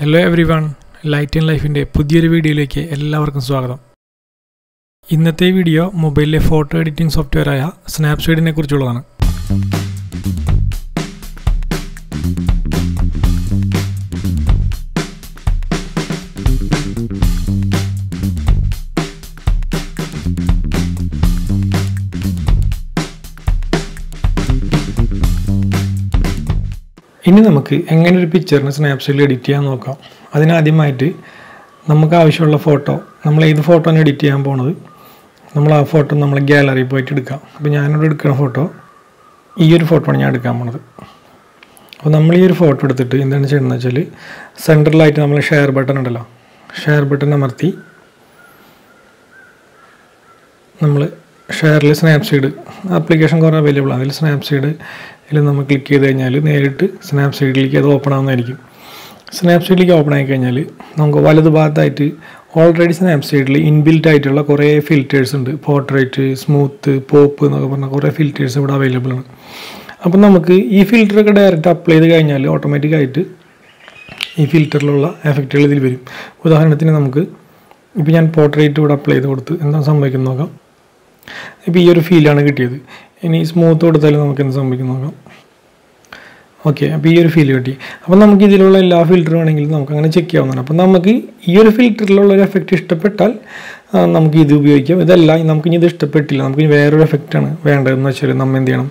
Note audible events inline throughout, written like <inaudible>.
Hello everyone light and ലൈഫിന്റെ പുതിയൊരു വീഡിയോയിലേക്ക് എല്ലാവർക്കും സ്വാഗതം. ഇന്നത്തെ വീഡിയോ മൊബൈലിലെ ഫോട്ടോ എഡിറ്റിംഗ് സോഫ്റ്റ്വെയറായ സ്നാപ്സീഡിനെ കുറിച്ചുള്ളതാണ്. ഇനി നമുക്ക് എങ്ങനെ ഒരു പിക്ചറിന് സ്നാപ്സീഡിൽ എഡിറ്റ് ചെയ്യാൻ നോക്കാം. അതിനാദ്യമായിട്ട് നമുക്ക് ആവശ്യമുള്ള ഫോട്ടോ നമ്മൾ ഏത് ഫോട്ടോയാണ് എഡിറ്റ് ചെയ്യാൻ പോണത്? നമ്മൾ ആ ഫോട്ടോ നമ്മൾ ഗ്യാലറി പോയിട്ട് എടുക്കാം. അപ്പോൾ ഞാനിവിടെ എടുക്കുന്ന ഫോട്ടോ ഈ ഒരു ഫോട്ടോ ഞാൻ എടുക്കാൻ പോണത്. അപ്പോൾ നമ്മൾ ഈ ഒരു ഫോട്ടോ എടുത്തിട്ട് എന്താണ് ചെയ്യുന്നത് വെച്ചാൽ സെൻട്രലായിട്ട് നമ്മൾ ഷെയർ ബട്ടൺ ഉണ്ടല്ലോ. ഷെയർ ബട്ടൺ അമർത്തി നമ്മൾ ഷെയറിൽ സ്നാപ്സീഡ്. ആപ്ലിക്കേഷൻ കുറേ അവൈലബിൾ ആണ് അതിൽ സ്നാപ്സീഡ് ഇതിൽ നമ്മൾ ക്ലിക്ക് ചെയ്ത് കഴിഞ്ഞാൽ നേരിട്ട് സ്നാപ്സീഡിലേക്ക് അത് ഓപ്പൺ ആവുന്നതായിരിക്കും. സ്നാപ്സീഡിലേക്ക് ഓപ്പൺ ആയി കഴിഞ്ഞാൽ നമുക്ക് വലതു ഭാഗത്തായിട്ട് ഓൾറെഡി സ്നാപ്സീഡിൽ ഇൻബിൽറ്റ് ആയിട്ടുള്ള കുറേ ഫിൽറ്റേഴ്സ് ഉണ്ട്. പോർട്രേറ്റ് സ്മൂത്ത് പോപ്പ് എന്നൊക്കെ പറഞ്ഞ കുറേ ഫിൽറ്റേഴ്സ് ഇവിടെ അവൈലബിൾ ആണ്. അപ്പം നമുക്ക് ഈ ഫിൽറ്ററൊക്കെ ഡയറക്റ്റ് അപ്ലൈ ചെയ്ത് കഴിഞ്ഞാൽ ഓട്ടോമാറ്റിക്കായിട്ട് ഈ ഫിൽറ്ററിലുള്ള എഫക്റ്റുകൾ ഇതിൽ വരും. ഉദാഹരണത്തിന് നമുക്ക് ഇപ്പോൾ ഞാൻ പോർട്രേറ്റ് ഇവിടെ അപ്ലൈ ചെയ്ത് കൊടുത്ത് എന്താ സംഭവിക്കുന്നത് നോക്കാം. ഇപ്പോൾ ഈ ഒരു ഫീലാണ് കിട്ടിയത്. ഇനി സ്മൂത്ത് കൊടുത്താലും നമുക്ക് എന്ത് സംഭവിക്കും നോക്കാം. ഓക്കെ അപ്പോൾ ഈ ഒരു ഫീൽ കിട്ടി. അപ്പോൾ നമുക്ക് ഇതിലുള്ള എല്ലാ ഫിൽറ്റർ വേണമെങ്കിലും നമുക്ക് അങ്ങനെ ചെക്ക് ചെയ്യാവുന്നതാണ്. അപ്പോൾ നമുക്ക് ഈ ഒരു ഫിൽറ്ററിലുള്ള ഒരു എഫക്റ്റ് ഇഷ്ടപ്പെട്ടാൽ നമുക്ക് ഇത് ഉപയോഗിക്കാം. ഇതല്ല നമുക്ക് ഇനി ഇത് ഇഷ്ടപ്പെട്ടില്ല. നമുക്ക് ഇനി വേറൊരു എഫക്റ്റാണ് വേണ്ടതെന്ന് വെച്ചാൽ നമ്മൾ എന്ത് ചെയ്യണം?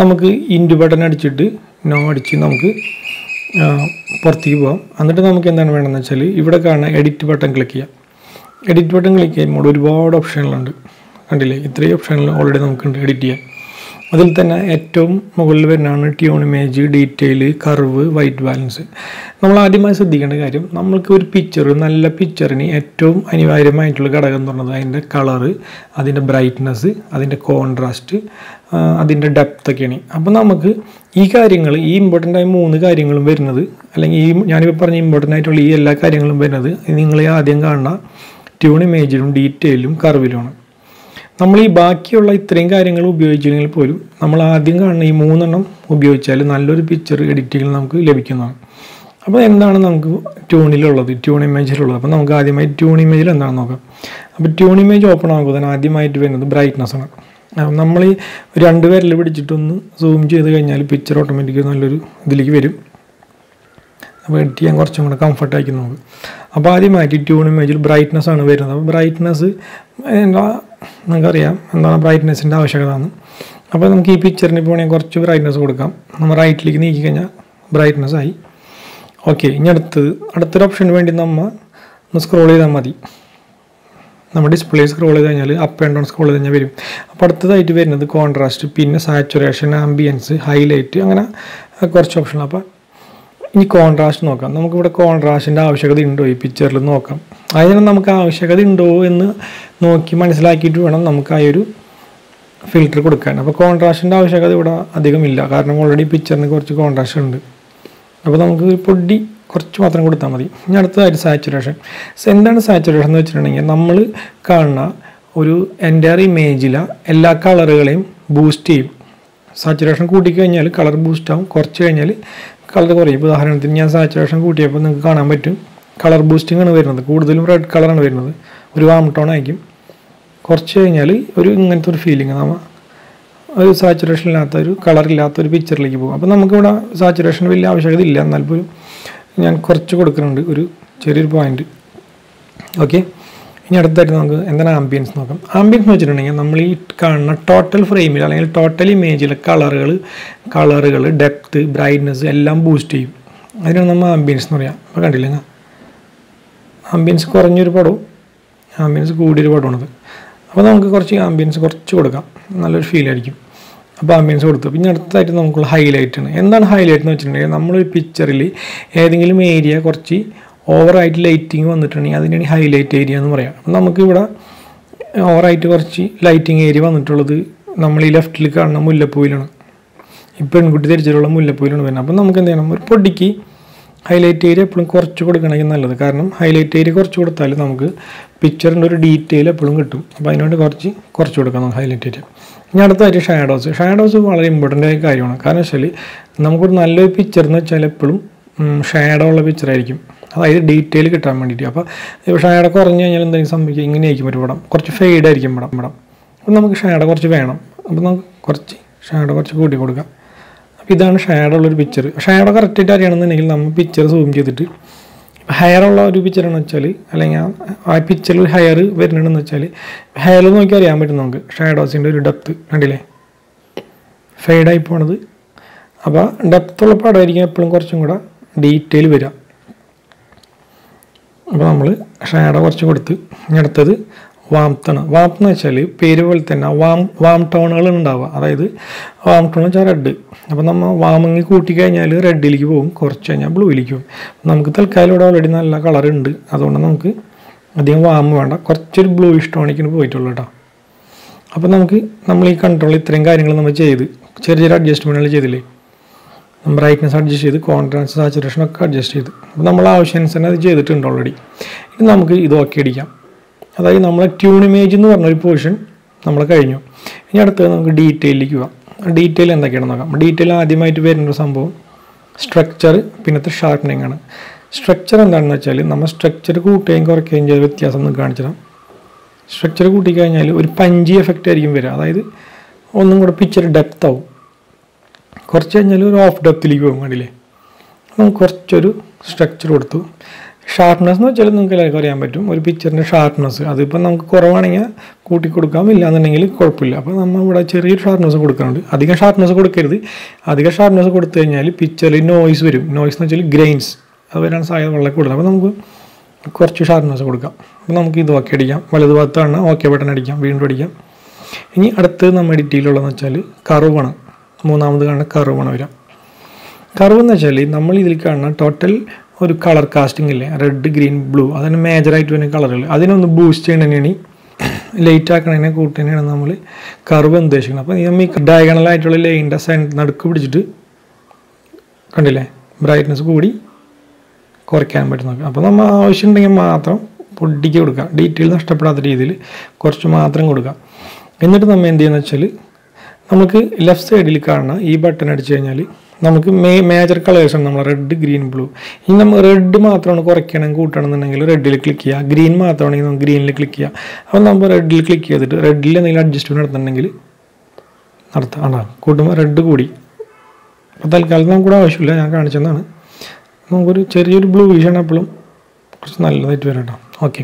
നമുക്ക് ഇൻഡു ബട്ടൺ അടിച്ചിട്ട് നോ അടിച്ച് നമുക്ക് പുറത്തേക്ക് പോകാം. എന്നിട്ട് നമുക്ക് എന്താണ് വേണ്ടതെന്ന് വെച്ചാൽ ഇവിടെ കാണുന്ന എഡിറ്റ് ബട്ടൺ ക്ലിക്ക് ചെയ്യാം. എഡിറ്റ് ബട്ടൺ ക്ലിക്ക് ചെയ്യുമ്പോൾ ഒരുപാട് ഓപ്ഷനുകളുണ്ട് കണ്ടില്ലേ? ഇത്രയും ഓപ്ഷനുകൾ ഓൾറെഡി നമുക്കുണ്ട് എഡിറ്റ് ചെയ്യാൻ. അതിൽ തന്നെ ഏറ്റവും മുകളിൽ വരുന്നതാണ് tune image detail curve white balance നമ്മൾ ആദ്യമായി ശ്രദ്ധിക്കേണ്ട കാര്യം നമ്മൾക്ക് ഒരു പിക്ചർ നല്ല പിക്ചറിന് ഏറ്റവും അനിവാര്യമായിട്ടുള്ള ഘടകം എന്ന് പറയുന്നത് അതിന്റെ കളറ് അതിന്റെ ബ്രൈറ്റ്നസ് അതിന്റെ കോൺട്രാസ്റ്റ് അതിന്റെ ഡെപ്ത് ഒക്കെയാണ്. അപ്പോൾ നമുക്ക് ഈ കാര്യങ്ങൾ ഈ ഇമ്പോർട്ടന്റ് ആയ മൂന്ന് കാര്യങ്ങളും വരുന്നത് അല്ലെങ്കിൽ ഈ ഞാനിപ്പോൾ പറഞ്ഞ ഇമ്പോർട്ടന്റ് ആയിട്ടുള്ള ഈ എല്ലാ കാര്യങ്ങളും വരുന്നത് നിങ്ങൾ ആദ്യം കാണുന്ന ട്യൂൺ ഇമേജിലും ഡീറ്റെയിലും കർവിലുമാണ് നമ്മൾ ഈ ബാക്കിയുള്ള ഇത്രയും കാര്യങ്ങൾ ഉപയോഗിച്ചില്ലെങ്കിൽ പോലും നമ്മൾ ആദ്യം കാണുന്ന ഈ മൂന്നെണ്ണം ഉപയോഗിച്ചാൽ നല്ലൊരു പിക്ചർ എഡിറ്റിങ്ങിൽ നമുക്ക് ലഭിക്കുന്നതാണ്. അപ്പോൾ എന്താണ് നമുക്ക് ട്യൂണിലുള്ളത് ട്യൂൺ ഇമേജിലുള്ളത് അപ്പോൾ നമുക്ക് ആദ്യമായി ട്യൂൺ ഇമേജിൽ എന്താണെന്ന് നോക്കാം? അപ്പോൾ ട്യൂൺ ഇമേജ് ഓപ്പൺ ആകുമ്പോൾ തന്നെ ആദ്യമായിട്ട് വരുന്നത് ബ്രൈറ്റ്നസ് ആണ്. നമ്മൾ ഈ രണ്ട് വിരൽ പിടിച്ചിട്ടൊന്ന് സൂം ചെയ്ത് കഴിഞ്ഞാൽ പിക്ചർ ഓട്ടോമാറ്റിക് നല്ലൊരു ഇതിലേക്ക് വരും. അപ്പോൾ എഡിറ്റ് ചെയ്യാൻ കുറച്ചും കൂടെ കംഫർട്ടായിരിക്കും നമുക്ക്. അപ്പോൾ ആദ്യമായിട്ട് ട്യൂൺ ഇമേജിൽ ബ്രൈറ്റ്നസ് ആണ് വരുന്നത്. അപ്പോൾ ബ്രൈറ്റ്നസ് നമുക്കറിയാം എന്താണ് ബ്രൈറ്റ്നെസ്സിന്റെ ആവശ്യകത എന്ന് അപ്പോൾ നമുക്ക് ഈ പിക്ചറിന് ഇപ്പോൾ വേണമെങ്കിൽ കുറച്ച് ബ്രൈറ്റ്നസ് കൊടുക്കാം. നമ്മൾ റൈറ്റിലേക്ക് നീക്കി കഴിഞ്ഞാൽ ബ്രൈറ്റ്നസ് ആയി. ഓക്കെ ഇനി അടുത്തത്. അടുത്തൊരു ഓപ്ഷന് വേണ്ടി നമ്മൾ ഒന്ന് സ്ക്രോൾ ചെയ്താൽ മതി. നമ്മൾ ഡിസ്പ്ലേ സ്ക്രോൾ ചെയ്ത് കഴിഞ്ഞാൽ അപ്പ് ആൻഡ് ഡൗൺ സ്ക്രോൾ ചെയ്ത് കഴിഞ്ഞാൽ വരും. അപ്പോൾ അടുത്തതായിട്ട് വരുന്നത് കോൺട്രാസ്റ്റ് പിന്നെ സാച്ചുറേഷൻ ആംബിയൻസ് ഹൈലൈറ്റ് അങ്ങനെ കുറച്ച് ഓപ്ഷൻ അപ്പോൾ ഇനി കോൺട്രാസ്റ്റ് നോക്കാം. നമുക്കിവിടെ കോൺട്രാസ്റ്റിന്റെ ആവശ്യകത ഉണ്ടോ ഈ പിക്ചറിൽ നോക്കാം. അതിന് നമുക്ക് ആവശ്യകത ഉണ്ടോ എന്ന് നോക്കി മനസ്സിലാക്കിയിട്ട് വേണം നമുക്ക് ആ ഒരു ഫിൽറ്റർ കൊടുക്കാൻ. അപ്പോൾ കോൺട്രാസ്റ്റിന്റെ ആവശ്യകത ഇവിടെ അധികമില്ല. കാരണം ഓൾറെഡി പിക്ചറിന് കുറച്ച് കോൺട്രാസ്റ്റ് ഉണ്ട്. അപ്പോൾ നമുക്ക് പൊടി കുറച്ച് മാത്രം കൊടുത്താൽ മതി. ഇനി അടുത്തതായിട്ട് സാച്ചുറേഷൻ എന്താണ് സാച്ചുറേഷൻ എന്ന് വെച്ചിട്ടുണ്ടെങ്കിൽ നമ്മൾ കാണുന്ന ഒരു എന്റെ ഇമേജിലെ എല്ലാ കളറുകളെയും ബൂസ്റ്റ് ചെയ്യും. സാച്ചുറേഷൻ കൂട്ടിക്കഴിഞ്ഞാൽ കളർ ബൂസ്റ്റ് ആവും. കുറച്ച് കഴിഞ്ഞാൽ കളർ കുറയും. ഉദാഹരണത്തിന് ഞാൻ സാച്ചുറേഷൻ കൂട്ടിയപ്പോൾ നിങ്ങൾക്ക് കാണാൻ പറ്റും. കളർ ബൂസ്റ്റിംഗ് ആണ് വരുന്നത്. കൂടുതലും റെഡ് കളറാണ് വരുന്നത്. ഒരു വാം ടോൺ ആയിരിക്കും. കുറച്ച് കഴിഞ്ഞാൽ ഒരു ഇങ്ങനത്തെ ഒരു ഫീലിംഗ് നമ്മൾ ഒരു സാച്ചുറേഷൻ ഇല്ലാത്ത ഒരു കളറില്ലാത്ത ഒരു പിക്ചറിലേക്ക് പോകും. അപ്പോൾ നമുക്കിവിടെ സാച്ചുറേഷൻ വലിയ ആവശ്യകത ഇല്ല. എന്നാൽ പോലും ഞാൻ കുറച്ച് കൊടുക്കുന്നുണ്ട്. ഒരു ചെറിയൊരു പോയിന്റ് ഓക്കെ ഇനി അടുത്തായിട്ട് നമുക്ക് എന്താണ് ആംബിയൻസ് നോക്കാം. ആംബിയൻസ് എന്ന് വെച്ചിട്ടുണ്ടെങ്കിൽ നമ്മൾ ഈ കാണുന്ന ടോട്ടൽ ഫ്രെയിമിൽ അല്ലെങ്കിൽ ടോട്ടൽ ഇമേജിലെ കളറുകൾ കളറുകൾ ഡെപ്ത് ബ്രൈറ്റ്നസ് എല്ലാം ബൂസ്റ്റ് ചെയ്യും. അതിനാണ് നമ്മൾ ആംബിയൻസ് എന്ന് പറയാം. അപ്പോൾ കണ്ടില്ലേ? ആംബിയൻസ് കുറഞ്ഞൊരു പടവും ആംബിയൻസ് കൂടിയൊരു പടമാണത്. അപ്പോൾ നമുക്ക് കുറച്ച് ആംബിയൻസ് കുറച്ച് കൊടുക്കാം. നല്ലൊരു ഫീൽ ആയിരിക്കും. അപ്പോൾ ആംബിയൻസ് കൊടുത്തു. പിന്നെ അടുത്തായിട്ട് നമുക്കുള്ള ഹൈലൈറ്റ് ആണ്. എന്താണ് ഹൈലൈറ്റ് എന്ന് വെച്ചിട്ടുണ്ടെങ്കിൽ നമ്മളൊരു പിക്ചറിൽ ഏതെങ്കിലും ഏരിയ കുറച്ച് ഓവറായിട്ട് ലൈറ്റിങ് വന്നിട്ടുണ്ടെങ്കിൽ അതിനാണ് ഹൈലൈറ്റ് ഏരിയ എന്ന് പറയാം. അപ്പം നമുക്കിവിടെ ഓവറായിട്ട് കുറച്ച് ലൈറ്റിങ് ഏരിയ വന്നിട്ടുള്ളത് നമ്മൾ ഈ ലെഫ്റ്റിൽ കാണുന്ന മുല്ലപ്പൂവിലാണ്. ഈ പെൺകുട്ടി തിരിച്ചിട്ടുള്ള മുല്ലപ്പൂവിലാണ് വരുന്നത്. അപ്പം നമുക്ക് എന്ത് ചെയ്യണം? ഒരു പൊടിക്ക് ഹൈലൈറ്റ് ഏരിയ എപ്പോഴും കുറച്ച് കൊടുക്കണമെങ്കിൽ നല്ലത്. കാരണം ഹൈലൈറ്റ് ഏരിയ കുറച്ച് കൊടുത്താൽ നമുക്ക് പിക്ചറിന്റെ ഒരു ഡീറ്റെയിൽ എപ്പോഴും കിട്ടും. അപ്പോൾ അതിനുവേണ്ടി കുറച്ച് കുറച്ച് കൊടുക്കാം നമുക്ക് ഹൈലൈറ്റ് ഏരിയ ഇനി അടുത്തായിട്ട് ഷാഡോസ് ഷാഡോസ് വളരെ ഇമ്പോർട്ടന്റ് ആയ കാര്യമാണ്. കാരണം വെച്ചാൽ നമുക്കൊരു നല്ലൊരു പിക്ചർ എന്ന് വെച്ചാൽ എപ്പോഴും ഷാഡോ ഉള്ള പിക്ചർ ആയിരിക്കും. അതായത് ഡീറ്റെയിൽ കിട്ടാൻ വേണ്ടിയിട്ട്. അപ്പോൾ ഷാഡോ കുറഞ്ഞു കഴിഞ്ഞാൽ എന്തെങ്കിലും സംഭവിക്കുക ഇങ്ങനെ ആയിരിക്കും ഒരു പടം. കുറച്ച് ഫെയ്ഡ് ആയിരിക്കും പടം. പടം അപ്പോൾ നമുക്ക് ഷാഡോ കുറച്ച് വേണം. അപ്പോൾ നമുക്ക് കുറച്ച് ഷാഡോ കുറച്ച് കൂട്ടി കൊടുക്കാം. ഇതാണ് ഷാഡോ ഉള്ളൊരു പിക്ചർ ഷാഡോ കറക്റ്റായിട്ട് അറിയണമെന്നുണ്ടെങ്കിൽ നമ്മൾ പിക്ചർ സൂം ചെയ്തിട്ട് ഹെയർ ഉള്ള ഒരു പിക്ചർ പിക്ചറാണെന്ന് വെച്ചാൽ അല്ലെങ്കിൽ ആ- പിക്ചറിൽ ഹെയർ വരുന്നുണ്ടെന്ന് വെച്ചാൽ ഹെയർ നോക്കി അറിയാൻ പറ്റും നമുക്ക്. ഷാഡോസിന്റെ ഒരു ഡെപ്ത് കണ്ടില്ലേ? ഫെയ്ഡായി പോണത്. അപ്പോൾ ഡെപ്ത് ഉള്ള പടമായിരിക്കും എപ്പോഴും കുറച്ചും കൂടെ ഡീറ്റെയിൽ വരിക അപ്പോൾ നമ്മൾ ഷാഡോ കുറച്ച് കൊടുത്ത് അടുത്തത് വാംത്താണ് വാംത്ത് എന്ന് വെച്ചാൽ പേര് പോലെ തന്നെ വാം വാം ടോണുകൾ ഉണ്ടാവുക. അതായത് വാം ടോൺ വെച്ചാൽ റെഡ്. അപ്പോൾ നമ്മൾ വാമങ്ങി കൂട്ടി കഴിഞ്ഞാൽ റെഡിലേക്ക് പോകും. കുറച്ച് കഴിഞ്ഞാൽ ബ്ലൂയിലേക്ക് പോകും. നമുക്ക് തൽക്കാലം ഇവിടെ ഓൾറെഡി നല്ല കളർ ഉണ്ട്. അതുകൊണ്ട് നമുക്ക് അധികം വാം വേണ്ട. കുറച്ചൊരു ബ്ലൂ ടോണിക്കിന് പോയിട്ടുള്ളൂ കേട്ടോ. അപ്പോൾ നമുക്ക് നമ്മൾ ഈ കൺട്രോൾ ഇത്രയും കാര്യങ്ങൾ നമ്മൾ ചെയ്ത് ചെറിയ ചെറിയ അഡ്ജസ്റ്റ്മെന്റുകൾ ചെയ്തില്ലേ? നമ്മൾ ബ്രൈറ്റ്നസ് അഡ്ജസ്റ്റ് ചെയ്ത് കോൺട്രാസ്റ്റ് സാച്ചുറേഷൻ ഒക്കെ അഡ്ജസ്റ്റ് ചെയ്ത്. അപ്പോൾ നമ്മൾ ആവശ്യാനുസരണം അത് ചെയ്തിട്ടുണ്ട് ഓൾറെഡി ഇനി നമുക്ക് ഇത് ഓക്കെ അടിക്കാം. അതായത് നമ്മളെ ട്യൂൺ ഇമേജ് എന്ന് പറഞ്ഞൊരു പോർഷൻ നമ്മൾ കഴിഞ്ഞു. ഇനി അടുത്തത് നമുക്ക് ഡീറ്റെയിലേക്ക് പോകാം ഡീറ്റെയിൽ എന്തൊക്കെയാണ് നോക്കാം. ഡീറ്റെയിൽ ആദ്യമായിട്ട് വരുന്ന ഒരു സംഭവം സ്ട്രക്ചർ പിന്നത്തെ ഷാർപ്പനിങ് ആണ്. സ്ട്രക്ചർ എന്താണെന്ന് വെച്ചാൽ നമ്മൾ സ്ട്രക്ചർ കൂട്ടുകയും കുറയ്ക്കുകയും ചെയ്ത വ്യത്യാസം ഒന്ന് കാണിച്ചു തരാം. സ്ട്രക്ചർ കൂട്ടിക്കഴിഞ്ഞാൽ ഒരു പഞ്ചി എഫക്റ്റ് ആയിരിക്കും വരിക. അതായത് ഒന്നും കൂടെ പിക്ചർ ഡെപ്ത് ആവും. കുറച്ച് കഴിഞ്ഞാൽ ഒരു ഓഫ് ഡെപ്തിലേക്ക് പോകും കണ്ടില്ലേ? നമുക്ക് കുറച്ചൊരു സ്ട്രക്ചർ കൊടുത്തു. ഷാർപ്നെസ് എന്ന് വെച്ചാൽ നിങ്ങൾക്ക് എല്ലാവർക്കും അറിയാൻ പറ്റും. ഒരു പിക്ചറിന്റെ ഷാർപ്നെസ് അതിപ്പോൾ നമുക്ക് കുറവാണെങ്കിൽ കൂട്ടി കൊടുക്കാം ഇല്ലാന്നുണ്ടെങ്കിൽ കുഴപ്പമില്ല. അപ്പോൾ നമ്മൾ ഇവിടെ ചെറിയൊരു ഷാർപ്നെസ് കൊടുക്കുന്നുണ്ട്. അധികം ഷാർപ്നെസ് കൊടുക്കരുത്. അധികം ഷാർപ്നെസ് കൊടുത്തു കഴിഞ്ഞാൽ പിക്ചറിൽ നോയ്സ് വരും. നോയ്സ് എന്ന് വെച്ചാൽ ഗ്രെയിൻസ് അത് വരാൻ സാധ്യത വളരെ കൂടുതൽ അപ്പോൾ നമുക്ക് കുറച്ച് ഷാർപ്നെസ് കൊടുക്കാം. അപ്പോൾ നമുക്ക് ഇത് ഓക്കെ അടിക്കാം. വലതു ഭാഗത്താണ് ഓക്കെ ബട്ടൺ അടിക്കാം. വീണ്ടും അടിക്കാം. ഇനി അടുത്തത് നമ്മൾ എഡിറ്റ് ചെയ്യലുള്ളതെന്ന് വെച്ചാൽ കറുവാണ് മൂന്നാമത് കാണുന്ന കറുവാണ് വരാം കറുവെന്ന് വെച്ചാൽ നമ്മൾ ഇതിൽ കാണുന്ന ടോട്ടൽ ഒരു കളർ കാസ്റ്റിംഗ് ഇല്ലേ? റെഡ് ഗ്രീൻ ബ്ലൂ അതിന് മേജറായിട്ട് വരുന്ന കളറുകൾ അതിനൊന്ന് ബൂസ്റ്റ് ചെയ്യണതിനാണ് ലൈറ്റ് ആക്കണതിനെ കൂട്ടുന്നതിനാണ് നമ്മൾ കർവ് ഉദ്ദേശിക്കുന്നത് അപ്പോൾ നമ്മൾ ഈ ഡയഗണലായിട്ടുള്ള ലൈന്റെ സെന്റ് നടുക്ക് പിടിച്ചിട്ട് കണ്ടില്ലേ? ബ്രൈറ്റ്നസ് കൂടി കുറയ്ക്കാൻ പറ്റുന്നത് അപ്പോൾ നമ്മൾ ആവശ്യമുണ്ടെങ്കിൽ മാത്രം പൊടിക്ക് കൊടുക്കുക ഡീറ്റെയിൽ നഷ്ടപ്പെടാത്ത രീതിയിൽ കുറച്ച് മാത്രം കൊടുക്കുക എന്നിട്ട് നമ്മൾ എന്ത് ചെയ്യുന്നത് വെച്ചാൽ നമുക്ക് ലെഫ്റ്റ് സൈഡിൽ കാണുന്ന ഈ ബട്ടൺ അടിച്ചു കഴിഞ്ഞാൽ നമുക്ക് മേ മേജർ കളേഴ്സ് ആണ് നമ്മൾ റെഡ് ഗ്രീൻ ബ്ലൂ ഇനി നമ്മൾ റെഡ് മാത്രമാണ് കുറയ്ക്കണം കൂട്ടണം എന്നുണ്ടെങ്കിൽ റെഡിൽ ക്ലിക്ക് ചെയ്യുക. ഗ്രീൻ മാത്രമാണെങ്കിൽ നമുക്ക് ഗ്രീനിൽ ക്ലിക്ക് ചെയ്യുക അപ്പോൾ നമ്മൾ റെഡിൽ ക്ലിക്ക് ചെയ്തിട്ട് റെഡിൽ എന്തെങ്കിലും അഡ്ജസ്റ്റ്മെന്റ് നടത്തുന്നുണ്ടെങ്കിൽ നടത്താം. ആണോ കൂട്ടുമ്പോൾ റെഡ് കൂടി. അപ്പോൾ തൽക്കാലം നമുക്കൂടെ ആവശ്യമില്ല. ഞാൻ കാണിച്ചതാണ്. നമുക്കൊരു ചെറിയൊരു ബ്ലൂ വിഷാണ് എപ്പോഴും കുറച്ച് നല്ലതായിട്ട് വരാം ഓക്കെ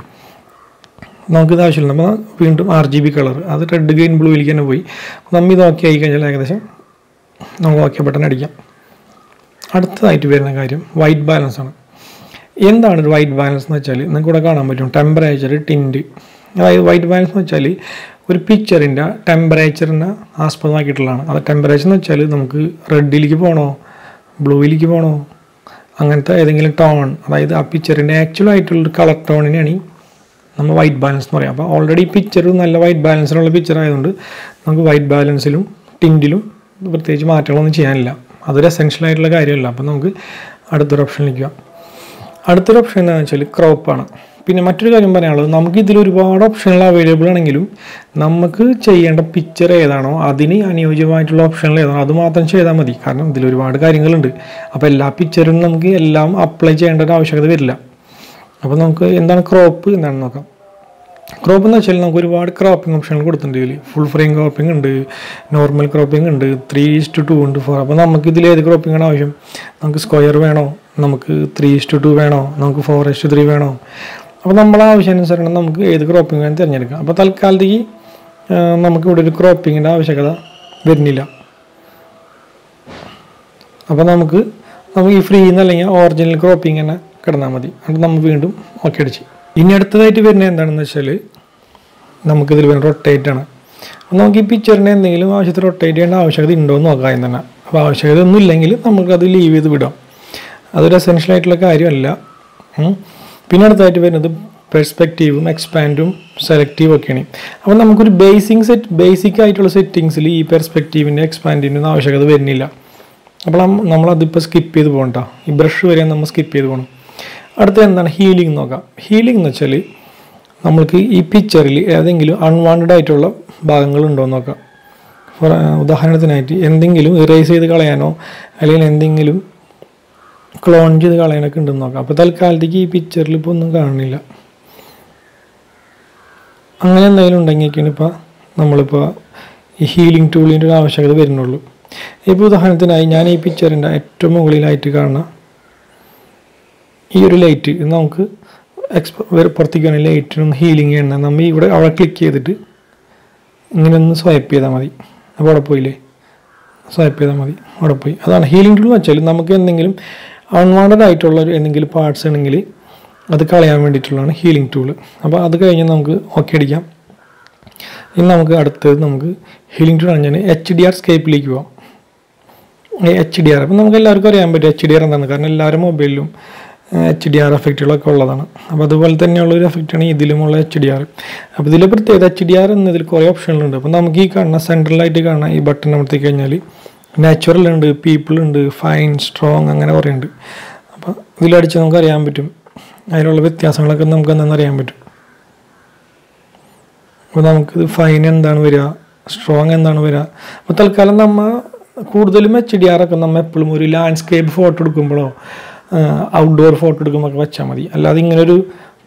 നമുക്കിത് ആവശ്യമില്ല. നമ്മൾ വീണ്ടും ആർ ജി ബി കളർ അത് റെഡ് ഗ്രീൻ ബ്ലൂയിലേക്ക് തന്നെ പോയി. നമ്മൾ ഇത് ഓക്കെ ആയി കഴിഞ്ഞാൽ ഏകദേശം നമുക്ക് ഓക്കെ ബട്ടൺ അടിക്കാം. അടുത്തതായിട്ട് വരുന്ന കാര്യം വൈറ്റ് ബാലൻസ് ആണ്. എന്താണ് ഒരു വൈറ്റ് ബാലൻസ് എന്ന് വെച്ചാൽ നിങ്ങൾക്ക് ഇവിടെ കാണാൻ പറ്റും ടെമ്പറേച്ചർ ടിന്റ് അതായത് വൈറ്റ് ബാലൻസ് എന്ന് വെച്ചാൽ ഒരു പിക്ചറിന്റെ ടെമ്പറേച്ചറിനെ ആസ്പദമാക്കിയിട്ടുള്ളതാണ്. അത് ടെമ്പറേച്ചർ എന്ന് വെച്ചാൽ നമുക്ക് റെഡിലേക്ക് പോകണോ ബ്ലൂയിലേക്ക് പോകണോ അങ്ങനത്തെ ഏതെങ്കിലും ടോൺ അതായത് ആ പിക്ചറിന്റെ ആക്ച്വൽ ആയിട്ടുള്ള കളർ ടോണിനെയാണ് നമ്മൾ വൈറ്റ് ബാലൻസ് എന്ന് പറയാം. അപ്പോൾ ഓൾറെഡി പിക്ചർ നല്ല വൈറ്റ് ബാലൻസിലുള്ള പിക്ചർ ആയതുകൊണ്ട് നമുക്ക് വൈറ്റ് ബാലൻസിലും ടിന്റിലും പ്രത്യേകിച്ച് മാറ്റങ്ങളൊന്നും ചെയ്യാനില്ല. അതൊരു എസെൻഷ്യൽ ആയിട്ടുള്ള കാര്യമല്ല. അപ്പോൾ നമുക്ക് അടുത്തൊരു ഓപ്ഷൻ പോകാം. അടുത്തൊരു ഓപ്ഷൻ എന്താണെന്ന് വെച്ചാൽ ക്രോപ്പാണ് പിന്നെ മറ്റൊരു കാര്യം പറയാനുള്ളത് നമുക്ക് ഇതിൽ ഒരുപാട് ഓപ്ഷനുകൾ അവൈലബിൾ ആണെങ്കിലും നമുക്ക് ചെയ്യേണ്ട പിക്ചർ ഏതാണോ അതിന് അനുയോജ്യമായിട്ടുള്ള ഓപ്ഷനുകൾ ഏതാണോ അത് മാത്രം ചെയ്താൽ മതി. കാരണം ഇതിൽ ഒരുപാട് കാര്യങ്ങളുണ്ട്. അപ്പോൾ എല്ലാ പിക്ചറിനും നമുക്ക് എല്ലാം അപ്ലൈ ചെയ്യേണ്ട ഒരു ആവശ്യകത വരില്ല. അപ്പോൾ നമുക്ക് എന്താണ് ക്രോപ്പ് എന്താണെന്ന് നോക്കാം. ക്രോപ്പ് എന്ന് വെച്ചാൽ നമുക്ക് ഒരുപാട് ക്രോപ്പിംഗ് ഓപ്ഷനുകൾ കൊടുത്തിട്ടുണ്ട് ഇതിൽ ഫുൾ ഫ്രെയിം ക്രോപ്പിംഗ് ഉണ്ട് നോർമൽ ക്രോപ്പിംഗ് ഉണ്ട് three is to two. Four അപ്പോൾ നമുക്ക് ഇതിൽ ഏത് ക്രോപ്പിംഗ് ആണ് ആവശ്യം? നമുക്ക് സ്ക്വയർ വേണോ? നമുക്ക് ത്രീ ഇസ്റ്റ് ടു വേണോ? നമുക്ക് ഫോർ ഇസ്റ്റ് ത്രീ വേണോ? അപ്പോൾ നമ്മളെ ആവശ്യാനുസരണം നമുക്ക് ഏത് ക്രോപ്പിംഗ് വേണം തിരഞ്ഞെടുക്കാം. അപ്പോൾ തൽക്കാലത്തേക്ക് നമുക്കിവിടെ ഒരു ക്രോപ്പിങ്ങിന്റെ ആവശ്യകത വരുന്നില്ല. അപ്പോൾ നമുക്ക് നമുക്ക് ഈ ഫ്രീ എന്നല്ലെങ്കിൽ ഒറിജിനൽ ക്രോപ്പിംഗ് തന്നെ കിടന്നാൽ മതി. എന്നിട്ട് നമ്മൾ വീണ്ടും ഓക്കെ അടിച്ച് ഇനി അടുത്തതായിട്ട് വരുന്നത് എന്താണെന്ന് വെച്ചാൽ നമുക്കിതിൽ വരുന്ന റൊട്ടേറ്റ് ആണ്. അപ്പോൾ നമുക്ക് ഈ പിക്ചറിനെ എന്തെങ്കിലും ആവശ്യത്തിൽ റൊട്ടേറ്റ് ചെയ്യേണ്ട ആവശ്യകത ഉണ്ടോ എന്ന് നോക്കാം ആദ്യം തന്നെ. അപ്പോൾ ആവശ്യകത ഒന്നും ഇല്ലെങ്കിൽ നമുക്കത് ലീവ് ചെയ്ത് വിടാം. അതൊരു എസെൻഷ്യൽ ആയിട്ടുള്ള കാര്യമല്ല. പിന്നെ അടുത്തായിട്ട് വരുന്നത് പെർസ്പെക്റ്റീവും എക്സ്പാൻഡും സെലക്റ്റീവും ഒക്കെയാണ്. അപ്പോൾ നമുക്കൊരു ബേസിക് സെറ്റ് ബേസിക് ആയിട്ടുള്ള സെറ്റിങ്സിൽ ഈ പെർസ്പെക്റ്റീവിന്റെ എക്സ്പാൻഡിന്റെ ഒന്നും ആവശ്യകത വരുന്നില്ല. അപ്പോൾ നമ്മ- നമ്മളതിപ്പോൾ സ്കിപ്പ് ചെയ്ത് പോകണ്ട ഈ ബ്രഷ് വരെ നമ്മൾ സ്കിപ്പ് ചെയ്ത് പോകണം. അടുത്ത എന്താണ്? ഹീലിംഗ് നോക്കാം. ഹീലിംഗ് എന്ന് വെച്ചാൽ നമ്മൾക്ക് ഈ പിക്ചറിൽ ഏതെങ്കിലും അൺവാണ്ടഡ് ആയിട്ടുള്ള ഭാഗങ്ങളുണ്ടോ എന്ന് നോക്കാം. ഫോർ ഉദാഹരണത്തിനായിട്ട് എന്തെങ്കിലും ഇറേസ് ചെയ്ത് കളയാനോ അല്ലെങ്കിൽ എന്തെങ്കിലും ക്ലോൺ ചെയ്ത് കളയാനൊക്കെ ഉണ്ടെന്ന് നോക്കാം. അപ്പോൾ തൽക്കാലത്തേക്ക് ഈ പിക്ചറിൽ ഇപ്പോൾ ഒന്നും കാണുന്നില്ല. അങ്ങനെ എന്തെങ്കിലും ഉണ്ടെങ്കിലൊക്കെയാണ് ഇപ്പോൾ നമ്മളിപ്പോൾ ഈ ഹീലിംഗ് ടൂളിന്റെ ഒരു ആവശ്യകത വരുന്നുള്ളൂ. ഇപ്പോൾ ഉദാഹരണത്തിനായി ഞാൻ ഈ പിക്ചറിന്റെ ഏറ്റവും മുകളിലായിട്ട് കാണുന്ന ഈ ഒരു ലൈറ്റ് നമുക്ക് നമുക്ക് പുറത്തേക്ക് വേണേൽ ലൈറ്റിനൊന്ന് ഹീലിംഗ് ചെയ്യണം നമ്മൾ ഇവിടെ അവിടെ ക്ലിക്ക് ചെയ്തിട്ട് ഇങ്ങനെ ഒന്ന് സ്വൈപ്പ് ചെയ്താൽ മതി. അപ്പോൾ അവിടെ പോയില്ലേ? സ്വൈപ്പ് ചെയ്താൽ മതി. അവിടെ പോയി. അതാണ് ഹീലിംഗ് ടൂൾ എന്ന് വെച്ചാൽ നമുക്ക് എന്തെങ്കിലും അൺവാണ്ടഡ് ആയിട്ടുള്ള ഒരു എന്തെങ്കിലും പാർട്സ് ആണെങ്കിൽ അത് കളയാൻ വേണ്ടിയിട്ടുള്ളതാണ് ഹീലിംഗ് ടൂൾ അപ്പോൾ അത് കഴിഞ്ഞ് നമുക്ക് ഓക്കെ അടിക്കാം. ഇനി നമുക്ക് അടുത്തത് നമുക്ക് ഹീലിംഗ് ടൂൾ ഞാൻ എച്ച് ഡി ആർ സ്കേപ്പിലേക്ക് പോവാം. എച്ച് ഡി ആർ അപ്പം നമുക്ക് എല്ലാവർക്കും അറിയാൻ പറ്റും എച്ച് ഡി ആർ എന്താണ് കാരണം എല്ലാവരും മൊബൈലിലും എച്ച് ഡി ആർ എഫക്റ്റുകളൊക്കെ ഉള്ളതാണ്. അപ്പോൾ അതുപോലെ തന്നെയുള്ളൊരു എഫക്റ്റാണ് ഇതിലുമുള്ള എച്ച് ഡി ആർ അപ്പോൾ ഇതിലെ പ്രത്യേകത എച്ച് ഡി ആർ എന്നതിൽ കുറേ ഓപ്ഷനുകളുണ്ട് അപ്പോൾ നമുക്ക് ഈ കാണുന്ന സെൻട്രലായിട്ട് കാണുന്ന ഈ ബട്ടൺ അമർത്തി കഴിഞ്ഞാൽ നാച്ചുറൽ ഉണ്ട് പീപ്പിൾ ഉണ്ട് ഫൈൻ സ്ട്രോങ് അങ്ങനെ കുറേ ഉണ്ട്. അപ്പോൾ ഇതിലടിച്ച് നമുക്ക് അറിയാൻ പറ്റും. അതിലുള്ള വ്യത്യാസങ്ങളൊക്കെ നമുക്ക് എന്താണെന്ന് അറിയാൻ പറ്റും. അപ്പോൾ നമുക്ക് ഫൈൻ എന്താണ് വരിക സ്ട്രോങ് എന്താണ് വരിക. അപ്പോൾ തൽക്കാലം നമ്മൾ കൂടുതലും എച്ച് ഡി ആർ ഒക്കെ നമ്മൾ എപ്പോഴും ഒരു ലാൻഡ്സ്കേപ്പ് ഫോട്ടോ എടുക്കുമ്പോഴോ ഔട്ട്ഡോർ ഫോട്ടോ എടുക്കുമ്പോൾ വെച്ചാൽ മതി. അല്ലാതെ ഇങ്ങനൊരു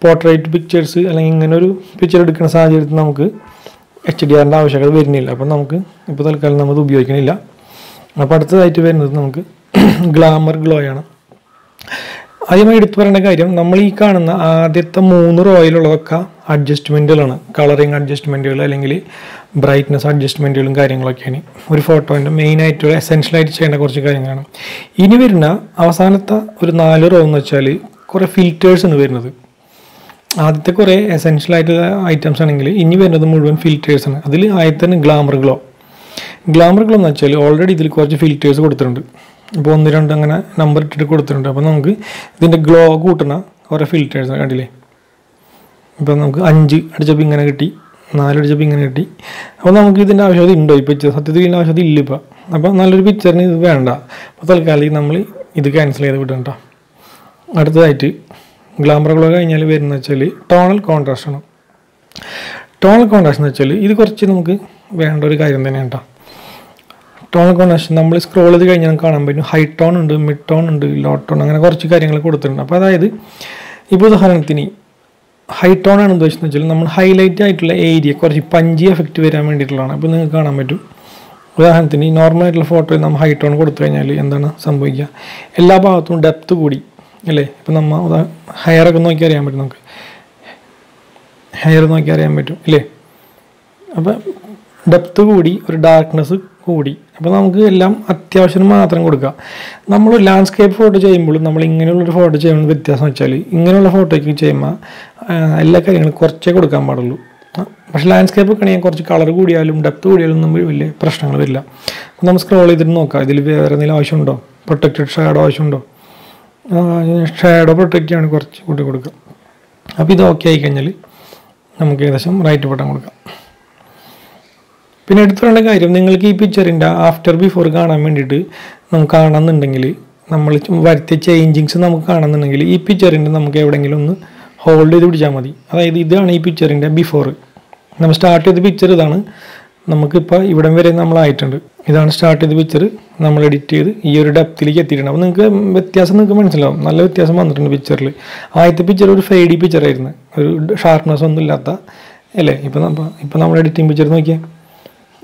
പോർട്രേറ്റ് പിക്ചേഴ്സ് അല്ലെങ്കിൽ ഇങ്ങനൊരു പിക്ചർ എടുക്കുന്ന സാഹചര്യത്തിൽ നമുക്ക് എച്ച് ഡി ആറിന്റെ ആവശ്യകത വരുന്നില്ല. അപ്പം നമുക്ക് ഇപ്പോൾ തൽക്കാലം നമ്മൾ ഇത് ഉപയോഗിക്കണില്ല. അപ്പോൾ അടുത്തതായിട്ട് വരുന്നത് നമുക്ക് <clears throat> ഗ്ലാമർ ഗ്ലോ ആണ്. ആദ്യമായി എടുത്തു പറയേണ്ട കാര്യം നമ്മൾ ഈ കാണുന്ന ആദ്യത്തെ മൂന്ന് റോയിലുള്ളതൊക്കെ അഡ്ജസ്റ്റ്മെന്റുകളാണ് കളറിങ് അഡ്ജസ്റ്റ്മെന്റുകൾ അല്ലെങ്കിൽ ബ്രൈറ്റ്നസ് അഡ്ജസ്റ്റ്മെന്റുകളും കാര്യങ്ങളൊക്കെയാണ്. ഒരു ഫോട്ടോന്റെ മെയിനായിട്ടുള്ള എസെൻഷ്യലായിട്ട് ചെയ്യേണ്ട കുറച്ച് കാര്യങ്ങളാണ്. ഇനി വരുന്ന അവസാനത്തെ ഒരു നാല് റോ എന്ന് വെച്ചാൽ കുറേ ഫിൽറ്റേഴ്സ് ആണ് വരുന്നത്. ആദ്യത്തെ കുറേ എസെൻഷ്യൽ ആയിട്ടുള്ള ഐറ്റംസ് ആണെങ്കിൽ ഇനി വരുന്നത് മുഴുവൻ ഫിൽറ്റേഴ്സാണ് അതിൽ ആദ്യത്തെ ഗ്ലാമർ ഗ്ലോ ഗ്ലാമർ ഗ്ലോ എന്ന് വെച്ചാൽ ഓൾറെഡി ഇതിൽ കുറച്ച് ഫിൽറ്റേഴ്സ് കൊടുത്തിട്ടുണ്ട്. ഇപ്പോൾ ഒന്ന് രണ്ട് അങ്ങനെ നമ്പർ ഇട്ടിട്ട് കൊടുത്തിട്ടുണ്ട്. അപ്പോൾ നമുക്ക് ഇതിന്റെ ഗ്ലോ കൂട്ടുന്ന കുറേ ഫിൽറ്റേഴ്സ് കണ്ടില്ലേ? ഇപ്പോൾ നമുക്ക് അഞ്ച് അടിച്ചപ്പോൾ ഇങ്ങനെ കിട്ടി. നാല് അടിച്ചപ്പോൾ ഇങ്ങനെ കിട്ടി. അപ്പോൾ നമുക്ക് ഇതിന്റെ ആവശ്യകത ഉണ്ടോ? ഈ പിക്ചർ സത്യത്തിൽ ഇതിന്റെ ആവശ്യകത ഇല്ല ഇപ്പോൾ. അപ്പോൾ നല്ലൊരു പിക്ചറിന് ഇത് വേണ്ട. അപ്പോൾ തൽക്കാലം നമ്മൾ ഇത് ക്യാൻസൽ ചെയ്ത് വിടണ്ട അടുത്തതായിട്ട് ഗ്ലാമർ ഗ്ലോ കഴിഞ്ഞാൽ വരുന്നത് വെച്ചാൽ ടോണൽ കോൺട്രാസ്റ്റ് ആണ്. ടോണൽ കോൺട്രാസ്റ്റ് എന്ന് വെച്ചാൽ ഇത് കുറച്ച് നമുക്ക് വേണ്ട ഒരു കാര്യം തന്നെയാണ് കേട്ടോ. ടോണൽ കോൺട്രാസ്റ്റ് നമ്മൾ സ്ക്രോൾ ചെയ്ത് കഴിഞ്ഞാൽ കാണാൻ പറ്റും. ഹൈ ടോൺ ഉണ്ട് മിഡ് ടോൺ ഉണ്ട് ലോ ടോൺ അങ്ങനെ കുറച്ച് കാര്യങ്ങൾ കൊടുത്തിട്ടുണ്ട്. അപ്പോൾ അതായത് ഇപ്പോൾ ഉദാഹരണത്തിന് ഹൈ ടോൺ ആണ് ഉദ്ദേശിച്ചത് വെച്ചാൽ നമ്മൾ ഹൈലൈറ്റ് ആയിട്ടുള്ള ഏരിയ കുറച്ച് പഞ്ചി എഫക്റ്റ് വരാൻ വേണ്ടിയിട്ടുള്ളതാണ്. അപ്പോൾ നിങ്ങൾക്ക് കാണാൻ പറ്റും. ഉദാഹരണത്തിന് ഈ നോർമൽ ആയിട്ടുള്ള ഫോട്ടോയിൽ നമ്മൾ ഹൈ ടോൺ കൊടുത്തു കഴിഞ്ഞാൽ എന്താണ് സംഭവിക്കുക? എല്ലാ ഭാഗത്തും ഡെപ്ത് കൂടി അല്ലേ? ഇപ്പം നമ്മൾ ഹെയറൊക്കെ നോക്കി അറിയാൻ പറ്റും നമുക്ക്. ഹെയർ നോക്കി അറിയാൻ പറ്റും അല്ലേ? അപ്പം ഡെപ്ത് കൂടി ഒരു ഡാർക്ക്നെസ് കൂടി. അപ്പോൾ നമുക്ക് എല്ലാം അത്യാവശ്യം മാത്രം കൊടുക്കുക നമ്മൾ ലാൻഡ്സ്കേപ്പ് ഫോട്ടോ ചെയ്യുമ്പോൾ നമ്മൾ ഇങ്ങനെയുള്ളൊരു ഫോട്ടോ ചെയ്യുന്ന വ്യത്യാസം വെച്ചാൽ ഇങ്ങനെയുള്ള ഫോട്ടോയ്ക്ക് ചെയ്യുമ്പോൾ എല്ലാ കാര്യങ്ങളും കുറച്ചേ കൊടുക്കാൻ പാടുള്ളൂ. പക്ഷേ ലാൻഡ്സ്കേപ്പ് ഒക്കെ ആണെങ്കിൽ കുറച്ച് കളർ കൂടിയാലും ഡെപ്ത് കൂടിയാലും ഒന്നും വലിയ പ്രശ്നങ്ങൾ വരില്ല. അപ്പോൾ നമ്മൾ സ്ക്രോൾ ചെയ്തിട്ട് നോക്കാം. ഇതിൽ വേറെ എന്തെങ്കിലും ആവശ്യമുണ്ടോ? പ്രൊട്ടക്റ്റഡ് ഷാഡോ ആവശ്യമുണ്ടോ? ഷാഡോ പ്രൊട്ടക്റ്റ് ആണ് കുറച്ച് കൂട്ടി കൊടുക്കുക അപ്പോൾ ഇത് ഓക്കെ ആയി കഴിഞ്ഞാൽ നമുക്ക് ഏകദേശം റൈറ്റ് ബട്ടൺ കൊടുക്കാം. പിന്നെ എടുത്തുള്ള കാര്യം നിങ്ങൾക്ക് ഈ പിക്ചറിന്റെ ആഫ്റ്റർ ബിഫോർ കാണാൻ വേണ്ടിയിട്ട് നമുക്ക് കാണുന്നുണ്ടെങ്കിൽ നമ്മൾ വരുത്തിയ ചേഞ്ചിങ്സ് നമുക്ക് കാണുന്നുണ്ടെങ്കിൽ ഈ പിക്ചറിന്റെ നമുക്ക് എവിടെയെങ്കിലും ഒന്ന് ഹോൾഡ് ചെയ്ത് പിടിച്ചാൽ മതി. അതായത് ഇതാണ് ഈ പിക്ചറിന്റെ ബിഫോർ നമ്മൾ സ്റ്റാർട്ട് ചെയ്ത പിക്ചർ ഇതാണ്. നമുക്കിപ്പോൾ ഇവിടം വരെ നമ്മളായിട്ടുണ്ട് ഇതാണ് സ്റ്റാർട്ട് ചെയ്ത പിക്ചർ നമ്മൾ എഡിറ്റ് ചെയ്ത് ഈ ഒരു ഡെപ്തിലേക്ക് എത്തിയിട്ടുണ്ട്. അപ്പോൾ നിങ്ങൾക്ക് വ്യത്യാസം നിങ്ങൾക്ക് മനസ്സിലാവും. നല്ല വ്യത്യാസം വന്നിട്ടുണ്ട് പിക്ചറിൽ ആദ്യത്തെ പിക്ചർ ഒരു ഫെയ്ഡി പിക്ചറായിരുന്നു ഒരു ഷാർപ്നെസ് ഒന്നും ഇല്ലാത്ത അല്ലേ? ഇപ്പം നമ്മൾ ഇപ്പം നമ്മൾ എഡിറ്റിംഗ് പിക്ചർ നോക്കിയാൽ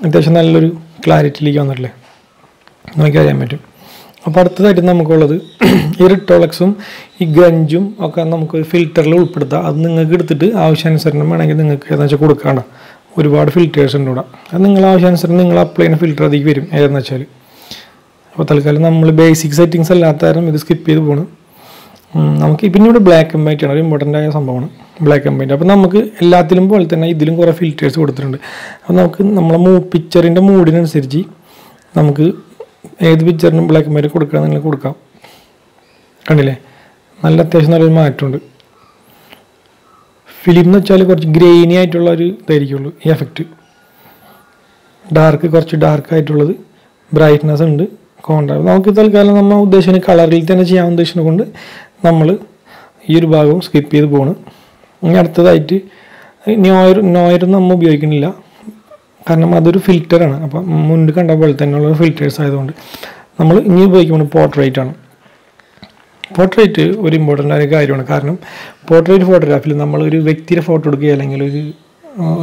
അത്യാവശ്യം നല്ലൊരു ക്ലാരിറ്റിയിലേക്ക് വന്നിട്ടില്ലേ? നമുക്ക് അറിയാൻ പറ്റും. അപ്പോൾ അടുത്തതായിട്ട് നമുക്കുള്ളത് <clears throat> ഈ റിട്ടോളക്സും ഈ ഗഞ്ചും ഒക്കെ നമുക്ക് ഫിൽറ്ററിൽ ഉൾപ്പെടുത്താം. അത് നിങ്ങൾക്ക് എടുത്തിട്ട് ആവശ്യാനുസരണം വേണമെങ്കിൽ നിങ്ങൾക്ക് ഏതാണെന്ന് വെച്ചാൽ കൊടുക്കാണ്ട ഒരുപാട് ഫിൽറ്റേഴ്സ് ഉണ്ട് ഇവിടെ. അത് നിങ്ങൾ ആവശ്യാനുസരണം നിങ്ങൾ അപ്ലൈ ചെയ്യുന്ന ഫിൽറ്റർ അതിലേക്ക് വരും. ഏതെന്ന് വെച്ചാൽ അപ്പോൾ തൽക്കാലം നമ്മൾ ബേസിക് സെറ്റിങ്സ് അല്ലാത്ത കാരണം ഇത് സ്കിപ്പ് ചെയ്ത് പോകണം നമുക്ക് പിന്നെ ഇവിടെ ബ്ലാക്ക് ആൻഡ് വൈറ്റ് ആണ്. ഒരു ഇമ്പോർട്ടന്റ് ആയ സംഭവമാണ്. ബ്ലാക്ക് ആൻഡ് വൈറ്റ് അപ്പോൾ നമുക്ക് എല്ലാത്തിലും പോലെ തന്നെ ഇതിലും കുറേ ഫിൽറ്റേഴ്സ് കൊടുത്തിട്ടുണ്ട്. അപ്പോൾ നമുക്ക് നമ്മളെ മൂ പിക്ചറിന്റെ മൂഡിനനുസരിച്ച് നമുക്ക് ഏത് പിക്ചറിനും ബ്ലാക്ക് ആൻഡ് വൈറ്റ് കൊടുക്കുകയാണെങ്കിൽ കൊടുക്കാം. കണ്ടില്ലേ? നല്ല അത്യാവശ്യം നല്ലൊരു മാറ്റമുണ്ട്. ഫിലിം എന്ന് വെച്ചാൽ കുറച്ച് ഗ്രെയിനി ആയിട്ടുള്ള ഒരു ഇതായിരിക്കുള്ളൂ ഈ എഫക്റ്റ് ഡാർക്ക് കുറച്ച് ഡാർക്ക് ആയിട്ടുള്ളത് ബ്രൈറ്റ്നെസ് ഉണ്ട് കോൺട്രാസ്റ്റ് നമുക്ക് തൽക്കാലം നമ്മൾ ഉദ്ദേശിക്കുന്ന കളറിൽ തന്നെ ചെയ്യാൻ ഉദ്ദേശിക്കുന്നത് കൊണ്ട് നമ്മൾ ഈ ഒരു ഭാഗവും സ്കിപ്പ് ചെയ്ത് പോണ്. ഇനി അടുത്തതായിട്ട് നോയർ നോയർ നമ്മൾ ഉപയോഗിക്കുന്നില്ല കാരണം അതൊരു ഫിൽറ്ററാണ് അപ്പം മുന്നിൽ കണ്ട പോലെ തന്നെയുള്ള ഫിൽറ്റേഴ്സ് ആയതുകൊണ്ട് നമ്മൾ ഇനി ഉപയോഗിക്കുന്നത് പോർട്രേറ്റ് ആണ്. പോർട്രേറ്റ് ഒരു ഇമ്പോർട്ടന്റ് ആയ കാര്യമാണ്. കാരണം പോർട്രേറ്റ് ഫോട്ടോഗ്രാഫിൽ നമ്മൾ ഒരു വ്യക്തിയുടെ ഫോട്ടോ എടുക്കുക അല്ലെങ്കിൽ ഒരു